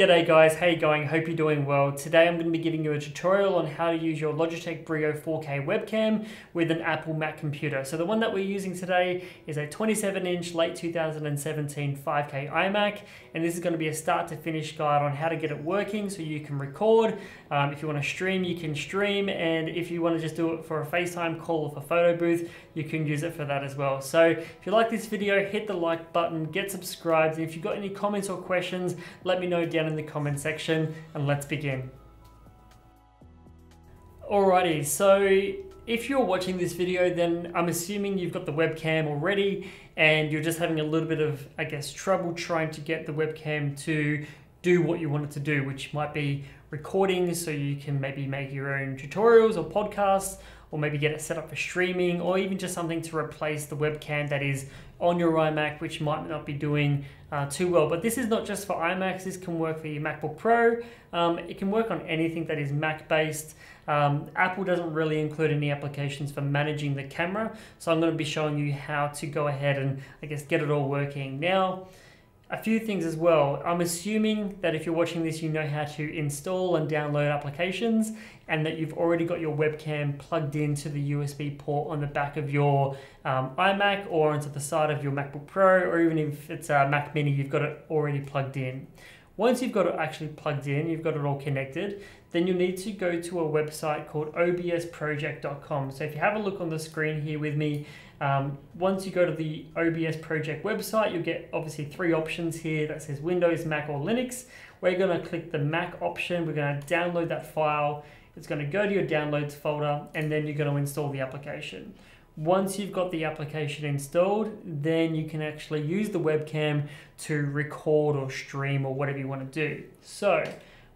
G'day guys, how you going? Hope you're doing well. Today I'm going to be giving you a tutorial on how to use your Logitech Brio 4K webcam with an Apple Mac computer. So the one that we're using today is a 27 inch late 2017 5K iMac and this is going to be a start to finish guide on how to get it working so you can record. Um, if you want to stream, you can stream and if you want to just do it for a FaceTime call or for photo booth, you can use it for that as well. So if you like this video, hit the like button, get subscribed and if you've got any comments or questions, let me know down in the comment section and let's begin. Alrighty, so if you're watching this video, then I'm assuming you've got the webcam already and you're just having a little bit of, I guess, trouble trying to get the webcam to do what you want it to do, which might be recording so you can maybe make your own tutorials or podcasts or maybe get it set up for streaming or even just something to replace the webcam that is on your iMac, which might not be doing uh, too well. But this is not just for iMacs, this can work for your MacBook Pro. Um, it can work on anything that is Mac based. Um, Apple doesn't really include any applications for managing the camera, so I'm going to be showing you how to go ahead and I guess get it all working. Now, a few things as well. I'm assuming that if you're watching this, you know how to install and download applications and that you've already got your webcam plugged into the USB port on the back of your um, iMac or onto the side of your MacBook Pro, or even if it's a Mac Mini, you've got it already plugged in. Once you've got it actually plugged in, you've got it all connected, then you'll need to go to a website called obsproject.com. So if you have a look on the screen here with me, um, once you go to the OBS project website, you'll get obviously three options here that says Windows, Mac, or Linux. We're going to click the Mac option. We're going to download that file. It's going to go to your downloads folder, and then you're going to install the application. Once you've got the application installed, then you can actually use the webcam to record or stream or whatever you want to do. So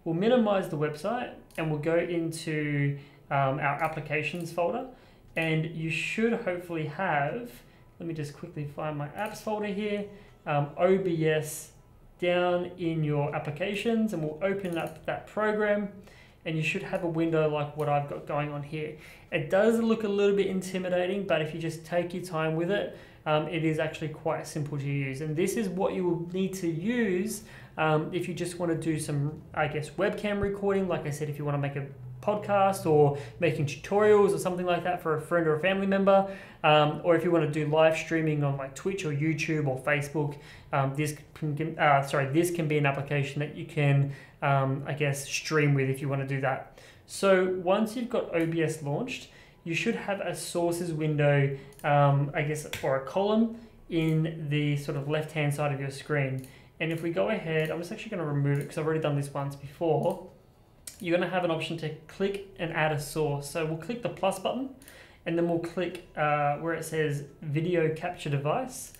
we'll minimize the website and we'll go into um, our applications folder and you should hopefully have, let me just quickly find my apps folder here, um, OBS down in your applications and we'll open up that program and you should have a window like what I've got going on here. It does look a little bit intimidating, but if you just take your time with it, um, it is actually quite simple to use. And this is what you will need to use um, if you just want to do some, I guess, webcam recording. Like I said, if you want to make a podcast or making tutorials or something like that for a friend or a family member, um, or if you want to do live streaming on like Twitch or YouTube or Facebook, um, this can, uh, sorry, this can be an application that you can, um, I guess, stream with if you want to do that. So once you've got OBS launched, you should have a sources window, um, I guess, or a column in the sort of left-hand side of your screen. And if we go ahead, I'm just actually going to remove it because I've already done this once before you're going to have an option to click and add a source. So we'll click the plus button and then we'll click uh, where it says video capture device.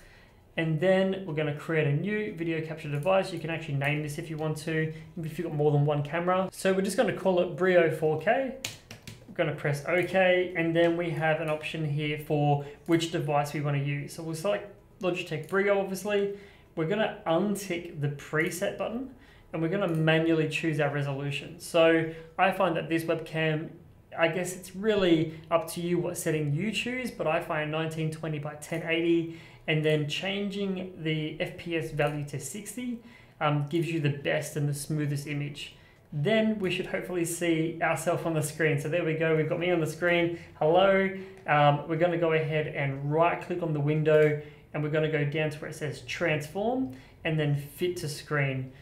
And then we're going to create a new video capture device. You can actually name this if you want to, if you've got more than one camera. So we're just going to call it Brio 4K. We're going to press OK, and then we have an option here for which device we want to use. So we'll select Logitech Brio, obviously. We're going to untick the preset button and we're going to manually choose our resolution. So I find that this webcam, I guess it's really up to you what setting you choose, but I find 1920 by 1080 and then changing the FPS value to 60 um, gives you the best and the smoothest image. Then we should hopefully see ourselves on the screen. So there we go, we've got me on the screen. Hello. Um, we're gonna go ahead and right click on the window and we're gonna go down to where it says transform and then fit to screen.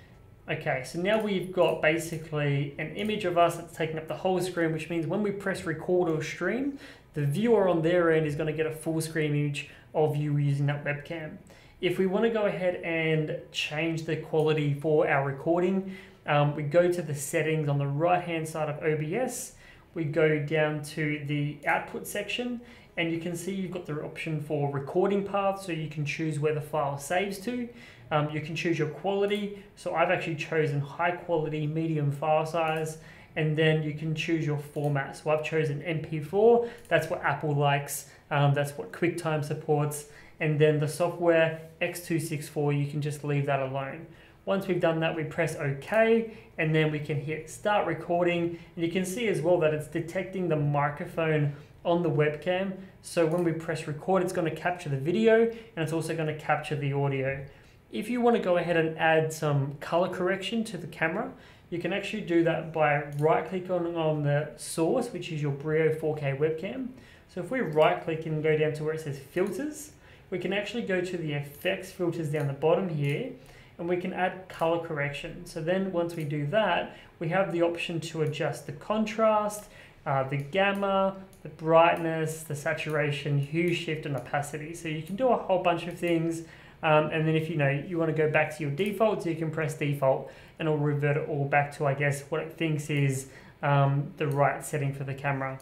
Okay, so now we've got basically an image of us that's taking up the whole screen, which means when we press record or stream, the viewer on their end is going to get a full screen image of you using that webcam. If we want to go ahead and change the quality for our recording, um, we go to the settings on the right hand side of OBS, we go down to the output section, and you can see you've got the option for recording path, so you can choose where the file saves to. Um, you can choose your quality. So I've actually chosen high quality, medium file size, and then you can choose your format. So I've chosen MP4. That's what Apple likes. Um, that's what QuickTime supports. And then the software X264, you can just leave that alone. Once we've done that, we press OK, and then we can hit start recording. And you can see as well that it's detecting the microphone on the webcam. So when we press record, it's going to capture the video and it's also going to capture the audio. if you want to go ahead and add some color correction to the camera, you can actually do that by right clicking on the source, which is your Brio 4K webcam. So if we right click and go down to where it says filters, we can actually go to the effects filters down the bottom here and we can add color correction. So then once we do that, we have the option to adjust the contrast, uh, the gamma, the brightness, the saturation, hue shift, and opacity. So you can do a whole bunch of things. Um, and then if you know you want to go back to your defaults, you can press default and it'll revert it all back to, I guess, what it thinks is um, the right setting for the camera.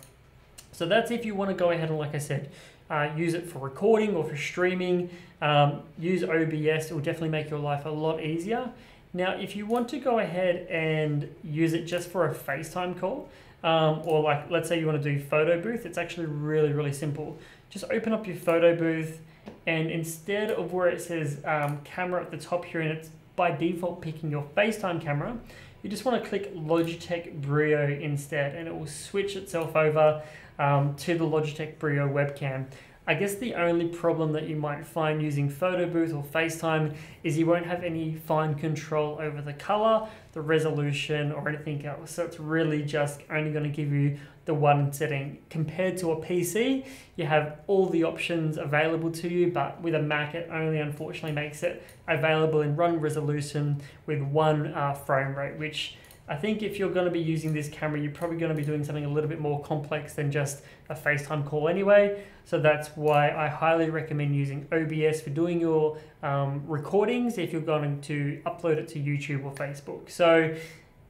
So that's if you want to go ahead and, like I said, uh, use it for recording or for streaming. Um, use OBS, it will definitely make your life a lot easier. Now, if you want to go ahead and use it just for a FaceTime call, um, or like, let's say you want to do photo booth, it's actually really, really simple. Just open up your photo booth, and instead of where it says um, camera at the top here, and it's by default picking your FaceTime camera, you just want to click Logitech Brio instead, and it will switch itself over um, to the Logitech Brio webcam. I guess the only problem that you might find using Photo Booth or FaceTime is you won't have any fine control over the color, the resolution, or anything else. So it's really just only going to give you the one setting. Compared to a PC, you have all the options available to you, but with a Mac, it only unfortunately makes it available in one resolution with one uh, frame rate, which I think if you're going to be using this camera, you're probably going to be doing something a little bit more complex than just a FaceTime call anyway. So that's why I highly recommend using OBS for doing your um, recordings if you're going to upload it to YouTube or Facebook. So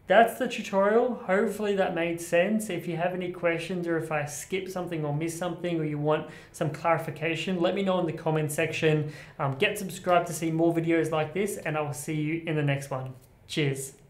that's the tutorial. Hopefully that made sense. If you have any questions or if I skipped something or missed something or you want some clarification, let me know in the comment section. Um, get subscribed to see more videos like this and I will see you in the next one. Cheers.